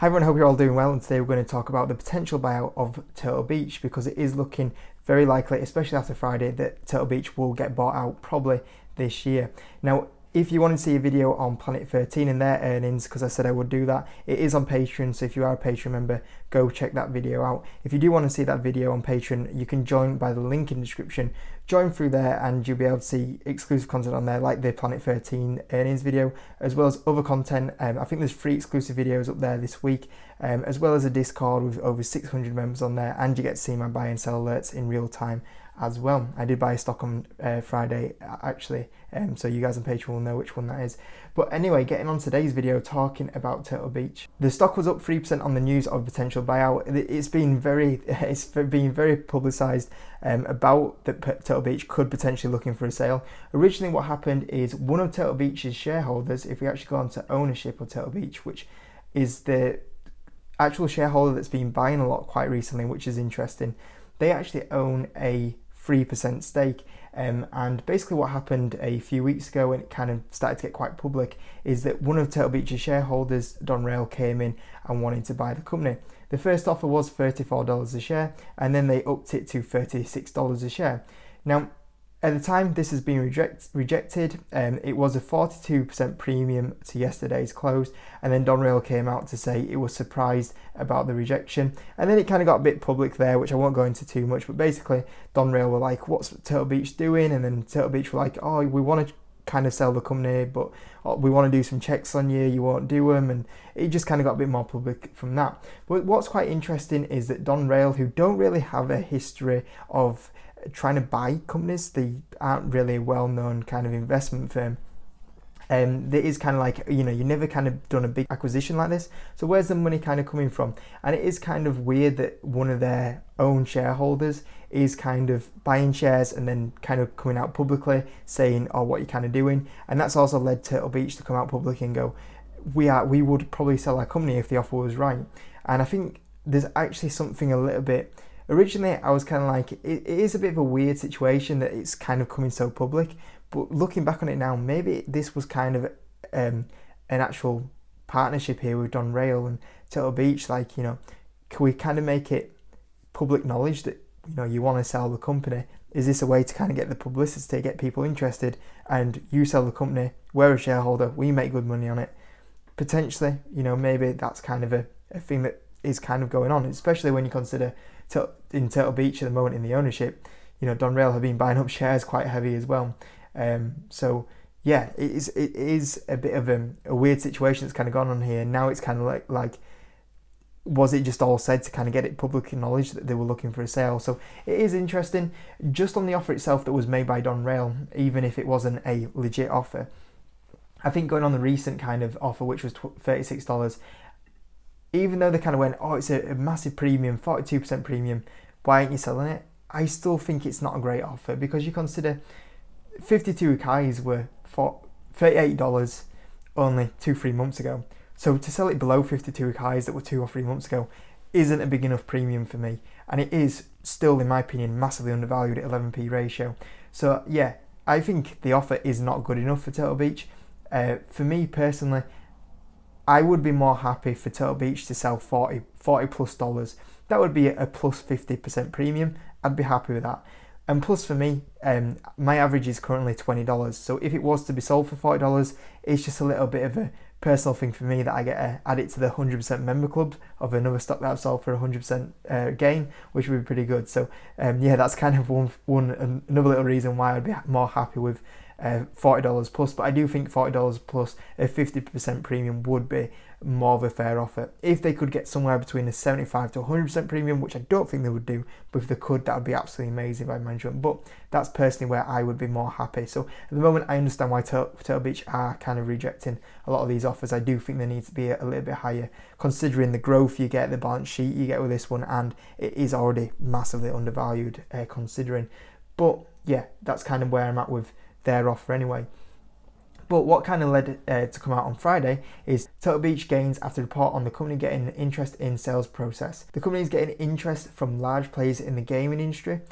Hi everyone, hope you're all doing well and today we're going to talk about the potential buyout of Turtle Beach because it is looking very likely, especially after Friday, that Turtle Beach will get bought out probably this year. Now if you want to see a video on Planet 13 and their earnings, because I said I would do that, it is on Patreon. So if you are a Patreon member, go check that video out. If you do want to see that video on Patreon, you can join by the link in the description. Join through there and you'll be able to see exclusive content on there, like the Planet 13 earnings video, as well as other content. Um, I think there's three exclusive videos up there this week, um, as well as a Discord with over 600 members on there, and you get to see my buy and sell alerts in real time as well. I did buy a stock on uh, Friday actually, um, so you guys on Patreon will know which one that is. But anyway, getting on today's video talking about Turtle Beach. The stock was up 3% on the news of potential buyout. It's been very, it's been very publicised um, about that Turtle Beach could potentially looking for a sale. Originally, what happened is one of Turtle Beach's shareholders, if we actually go on to ownership of Turtle Beach, which is the actual shareholder that's been buying a lot quite recently, which is interesting. They actually own a 3% stake. Um, and basically, what happened a few weeks ago when it kind of started to get quite public is that one of Turtle Beach's shareholders, Donerail, came in and wanted to buy the company. The first offer was $34 a share, and then they upped it to $36 a share. Now, at the time this has been reject, rejected, um, it was a 42% premium to yesterday's close, and then Donerail came out to say it was surprised about the rejection, and then it kind of got a bit public there, which I won't go into too much, but basically Donerail were like, "What's Turtle Beach doing?" and then Turtle Beach were like, "Oh, we want to." kind of sell the company, but oh, we want to do some checks on you, you won't do them, and it just kind of got a bit more public from that. But what's quite interesting is that Donerail, who don't really have a history of trying to buy companies. They aren't really a well-known kind of investment firm. And um, there is kind of like you know you never kind of done a big acquisition like this so where's the money kind of coming from and it is kind of weird that one of their own shareholders is kind of buying shares and then kind of coming out publicly saying oh what you're kind of doing and that's also led Turtle Beach to come out public and go we are we would probably sell our company if the offer was right and I think there's actually something a little bit originally I was kind of like, it, it is a bit of a weird situation that it's kind of coming so public. But looking back on it now, maybe this was kind of um, an actual partnership here with Donerail and Turtle Beach. Like, you know, can we kind of make it public knowledge that, you know, you want to sell the company? Is this a way to kind of get the publicity, get people interested? And you sell the company, we're a shareholder, we make good money on it. Potentially, you know, maybe that's kind of a, a thing that is kind of going on, especially when you consider in Turtle Beach at the moment in the ownership, you know, Donerail have been buying up shares quite heavy as well. Um, so yeah, it is it is a bit of a, a, weird situation that's kind of gone on here. Now it's kind of like like was it just all said to kind of get it public knowledge that they were looking for a sale? So it is interesting. Just on the offer itself that was made by Donerail, even if it wasn't a legit offer, I think going on the recent kind of offer, which was thirty six dollars, even though they kind of went, oh, it's a, a massive premium, 42% premium, why aren't you selling it? I still think it's not a great offer because you consider 52 highs were for $38 only two, three months ago. So to sell it below 52 highs that were two or three months ago isn't a big enough premium for me. And it is still, in my opinion, massively undervalued at 11p ratio. So yeah, I think the offer is not good enough for Turtle Beach. Uh, for me personally, I would be more happy for Turtle Beach to sell 40, 40 plus dollars. That would be a plus 50% premium. I'd be happy with that. And plus for me, um, my average is currently $20. So if it was to be sold for $40, it's just a little bit of a personal thing for me that I get to add it to the 100% member club of another stock that I've sold for 100% uh, gain, which would be pretty good. So um, yeah, that's kind of one, one another little reason why I'd be more happy with uh, $40 plus, but I do think $40 plus a 50% premium would be more of a fair offer. If they could get somewhere between a 75 to 100% premium, which I don't think they would do, but if they could, that would be absolutely amazing by management. But that's personally where I would be more happy. So at the moment, I understand why Turtle Beach are kind of rejecting a lot of these offers. I do think they need to be a little bit higher, considering the growth you get, the balance sheet you get with this one, and it is already massively undervalued uh, considering. But yeah, that's kind of where I'm at with their offer anyway. But what kind of led uh, to come out on Friday is Turtle Beach gains after report on the company getting interest in sales process. The company is getting interest from large players in the gaming industry.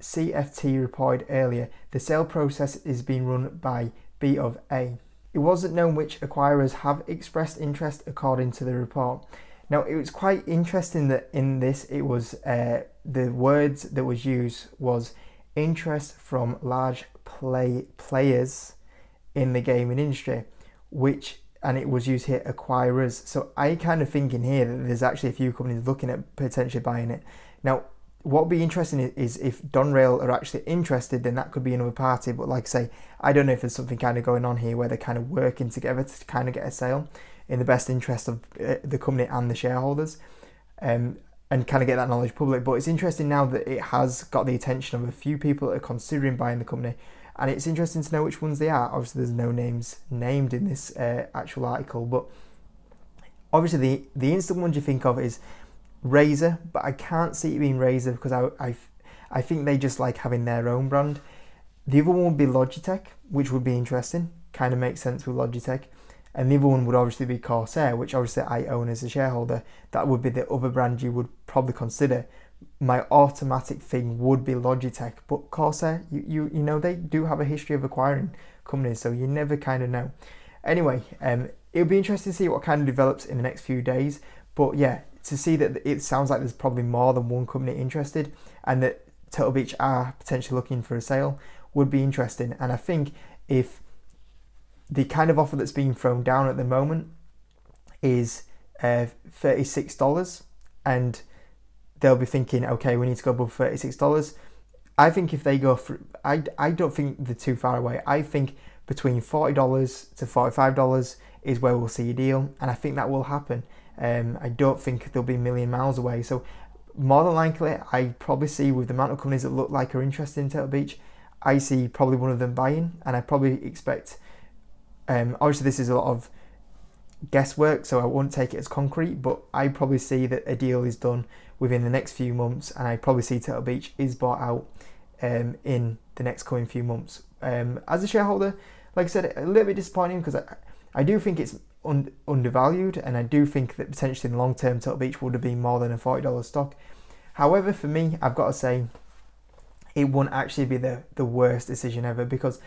CFT reported earlier the sale process is being run by B of A. It wasn't known which acquirers have expressed interest according to the report. Now it was quite interesting that in this it was uh, the words that was used was interest from large play players in the gaming industry, which and it was used here acquirers. So I kind of think in here that there's actually a few companies looking at potentially buying it. Now, what would be interesting is if Donerail are actually interested, then that could be another party. But like I say, I don't know if there's something kind of going on here where they're kind of working together to kind of get a sale in the best interest of uh, the company and the shareholders. Um, and kind of get that knowledge public. But it's interesting now that it has got the attention of a few people that are considering buying the company and it's interesting to know which ones they are. Obviously, there's no names named in this uh, actual article, but obviously the the instant ones you think of is Razer, but I can't see it being Razer because I, I, I think they just like having their own brand. The other one would be Logitech, which would be interesting. Kind of makes sense with Logitech. And the other one would obviously be Corsair, which obviously I own as a shareholder. That would be the other brand you would probably consider my automatic thing would be Logitech, but Corsair, you, you, you know, they do have a history of acquiring companies, so you never kind of know. Anyway, um, it'll be interesting to see what kind of develops in the next few days. But yeah, to see that it sounds like there's probably more than one company interested, and that Turtle Beach are potentially looking for a sale would be interesting. And I think if the kind of offer that's being thrown down at the moment is uh, $36 and they'll be thinking, okay, we need to go above $36. I think if they go for, I, I don't think they're too far away. I think between $40 to $45 is where we'll see a deal, and I think that will happen. Um, I don't think they'll be a million miles away. So, more than likely, I probably see with the amount of companies that look like are interested in Turtle Beach, I see probably one of them buying, and I probably expect. Um, obviously, this is a lot of guesswork, so I won't take it as concrete, but I probably see that a deal is done within the next few months, and I probably see Turtle Beach is bought out um, in the next coming few months. Um, as a shareholder, like I said, a little bit disappointing because I, I do think it's un- undervalued, and I do think that potentially in the long term, Turtle Beach would have been more than a $40 stock. However, for me, I've got to say, it won't actually be the, the worst decision ever because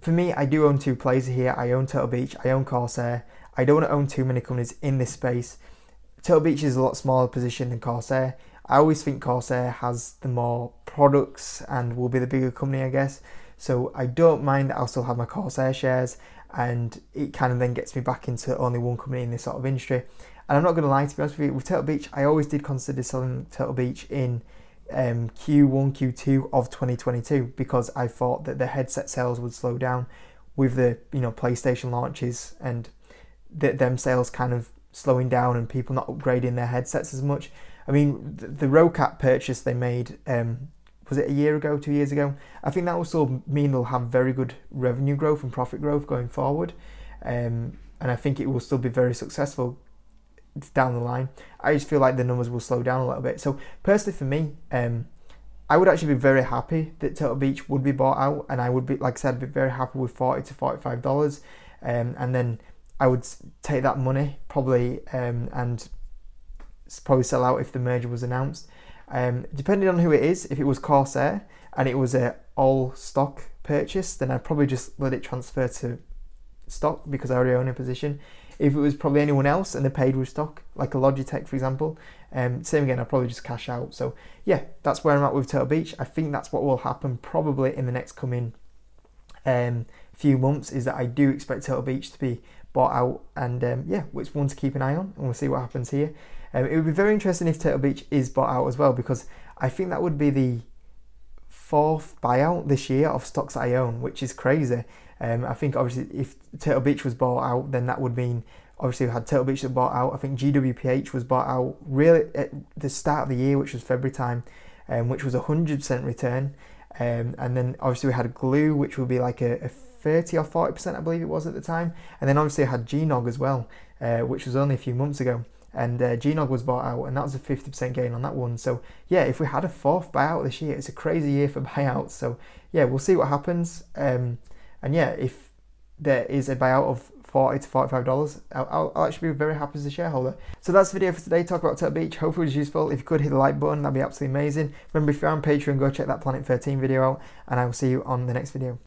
for me, I do own two plays here. I own Turtle Beach, I own Corsair. I don't want to own too many companies in this space. Turtle Beach is a lot smaller position than Corsair. I always think Corsair has the more products and will be the bigger company, I guess. So I don't mind that I'll still have my Corsair shares, and it kind of then gets me back into only one company in this sort of industry. And I'm not going to lie, to be honest with you, with Turtle Beach, I always did consider selling Turtle Beach in um, Q1, Q2 of 2022 because I thought that the headset sales would slow down with the you know PlayStation launches and that them sales kind of slowing down and people not upgrading their headsets as much. I mean, the, the purchase they made um, was it a year ago, two years ago? I think that will still mean they'll have very good revenue growth and profit growth going forward, um, and I think it will still be very successful down the line. I just feel like the numbers will slow down a little bit. So personally, for me, um, I would actually be very happy that Turtle Beach would be bought out, and I would be, like I said, be very happy with forty to forty-five dollars, um, and then I would take that money probably um, and probably sell out if the merger was announced. Um, depending on who it is, if it was Corsair and it was a all stock purchase, then I'd probably just let it transfer to stock because I already own a position. If it was probably anyone else and they paid with stock, like a Logitech, for example, um, same again, I'd probably just cash out. So yeah, that's where I'm at with Turtle Beach. I think that's what will happen probably in the next coming um, few months. Is that I do expect Turtle Beach to be bought out, and um, yeah, which one to keep an eye on, and we'll see what happens here. Um, it would be very interesting if Turtle Beach is bought out as well, because I think that would be the fourth buyout this year of stocks I own, which is crazy. Um, I think obviously if Turtle Beach was bought out, then that would mean obviously we had Turtle Beach that bought out. I think GWPH was bought out really at the start of the year, which was February time, um, which was a hundred percent return. Um, and then obviously we had Glu, which would be like a, a 30 or 40%, I believe it was at the time. And then obviously I had GNOG as well, uh, which was only a few months ago. And uh, GNOG was bought out, and that was a 50% gain on that one. So, yeah, if we had a fourth buyout this year, it's a crazy year for buyouts. So, yeah, we'll see what happens. Um, and yeah, if there is a buyout of 40 to 45 dollars I'll, I'll, actually be very happy as a shareholder so that's the video for today talk about Turtle Beach hopefully it was useful if you could hit the like button that'd be absolutely amazing remember if you're on Patreon go check that Planet 13 video out and I will see you on the next video